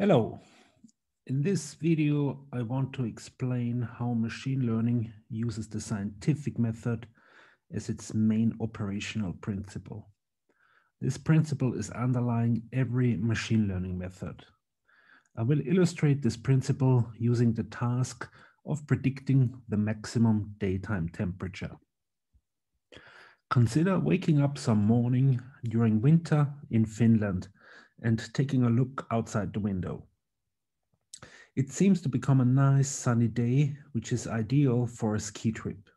Hello. In this video, I want to explain how machine learning uses the scientific method as its main operational principle. This principle is underlying every machine learning method. I will illustrate this principle using the task of predicting the maximum daytime temperature. Consider waking up some morning during winter in Finland and taking a look outside the window. It seems to become a nice sunny day, which is ideal for a ski trip.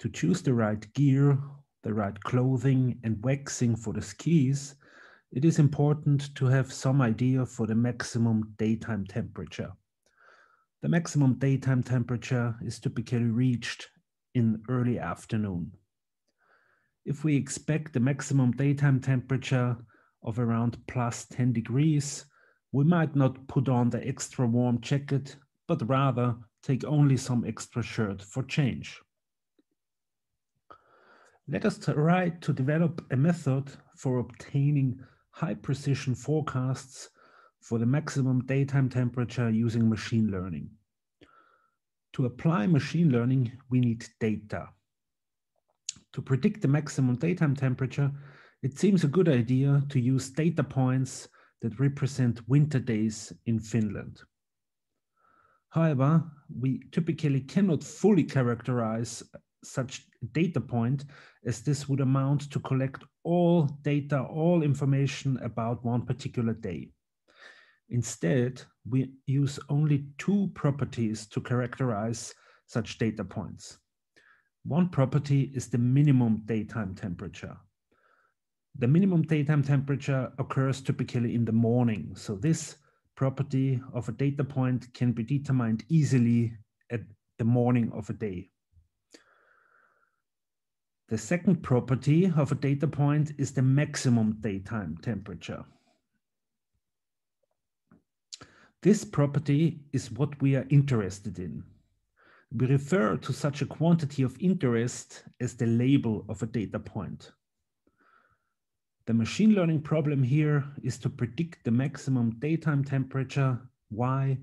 To choose the right gear, the right clothing and waxing for the skis, it is important to have some idea for the maximum daytime temperature. The maximum daytime temperature is typically reached in early afternoon. If we expect the maximum daytime temperature of around plus 10 degrees, we might not put on the extra warm jacket, but rather take only some extra shirt for change. Let us try to develop a method for obtaining high precision forecasts for the maximum daytime temperature using machine learning. To apply machine learning, we need data. To predict the maximum daytime temperature, it seems a good idea to use data points that represent winter days in Finland. However, we typically cannot fully characterize such data point as this would amount to collect all data, all information about one particular day. Instead, we use only two properties to characterize such data points. One property is the minimum daytime temperature. The minimum daytime temperature occurs typically in the morning. So this property of a data point can be determined easily at the morning of a day. The second property of a data point is the maximum daytime temperature. This property is what we are interested in. We refer to such a quantity of interest as the label of a data point. The machine learning problem here is to predict the maximum daytime temperature y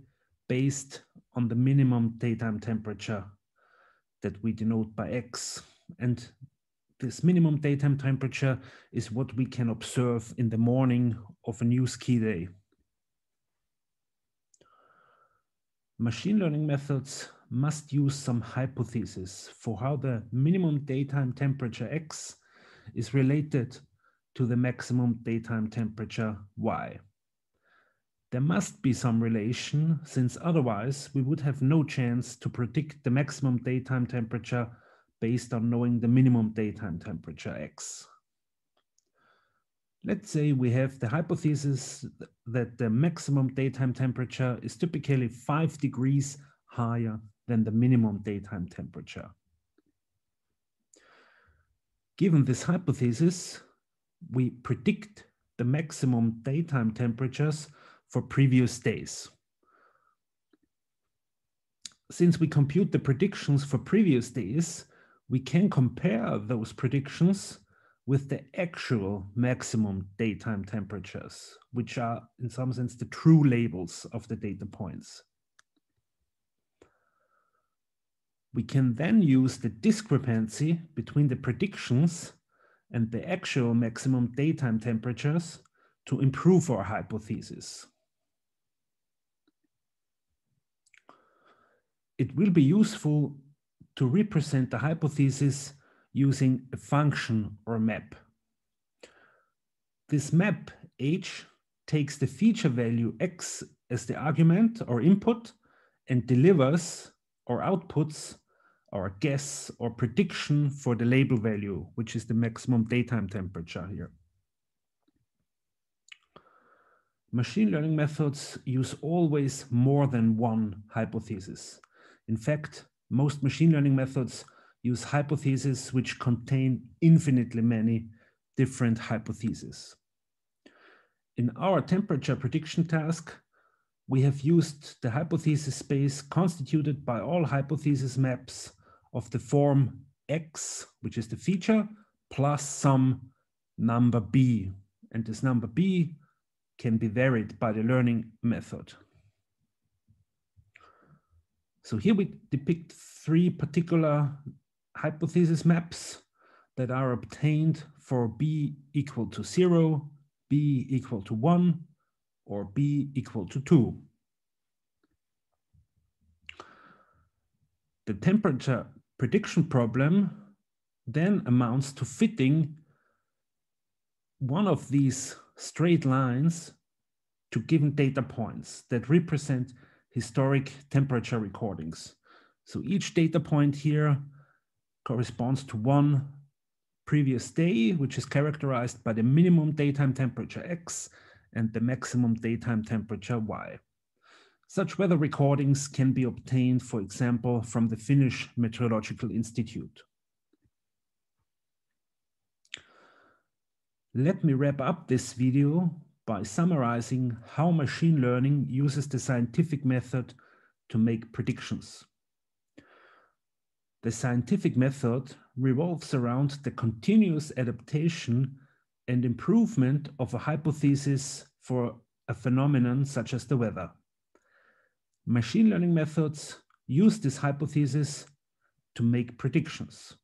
based on the minimum daytime temperature that we denote by x. And this minimum daytime temperature is what we can observe in the morning of a new ski day. Machine learning methods must use some hypothesis for how the minimum daytime temperature x is related to the maximum daytime temperature y. There must be some relation, since otherwise we would have no chance to predict the maximum daytime temperature based on knowing the minimum daytime temperature x. Let's say we have the hypothesis that the maximum daytime temperature is typically five degrees higher than the minimum daytime temperature. Given this hypothesis, we predict the maximum daytime temperatures for previous days. Since we compute the predictions for previous days, we can compare those predictions with the actual maximum daytime temperatures, which are in some sense the true labels of the data points. We can then use the discrepancy between the predictions and the actual maximum daytime temperatures to improve our hypothesis. It will be useful to represent the hypothesis using a function or map. This map h takes the feature value x as the argument or input and delivers or outputs our guess or prediction for the label value, which is the maximum daytime temperature here. Machine learning methods use always more than one hypothesis. In fact, most machine learning methods use hypotheses which contain infinitely many different hypotheses. In our temperature prediction task, we have used the hypothesis space constituted by all hypothesis maps of the form x, which is the feature, plus some number b. And this number b can be varied by the learning method. So here we depict three particular hypothesis maps that are obtained for b equal to zero, b equal to one, or b equal to two. The temperature prediction problem then amounts to fitting one of these straight lines to given data points that represent historic temperature recordings. So each data point here corresponds to one previous day, which is characterized by the minimum daytime temperature X and the maximum daytime temperature Y. Such weather recordings can be obtained, for example, from the Finnish Meteorological Institute. Let me wrap up this video by summarizing how machine learning uses the scientific method to make predictions. The scientific method revolves around the continuous adaptation and improvement of a hypothesis for a phenomenon such as the weather. Machine learning methods use this hypothesis to make predictions.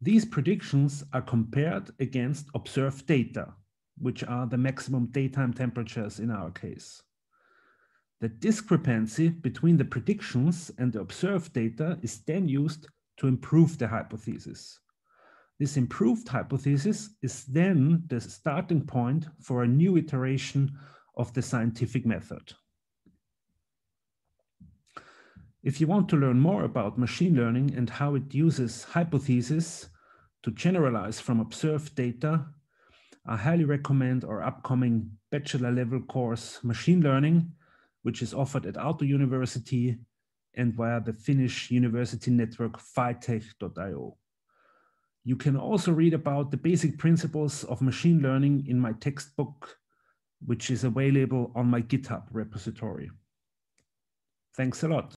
These predictions are compared against observed data, which are the maximum daytime temperatures in our case. The discrepancy between the predictions and the observed data is then used to improve the hypothesis. This improved hypothesis is then the starting point for a new iteration of the scientific method. If you want to learn more about machine learning and how it uses hypotheses to generalize from observed data, I highly recommend our upcoming bachelor level course, Machine Learning, which is offered at Aalto University and via the Finnish university network fitech.io. You can also read about the basic principles of machine learning in my textbook, which is available on my GitHub repository. Thanks a lot.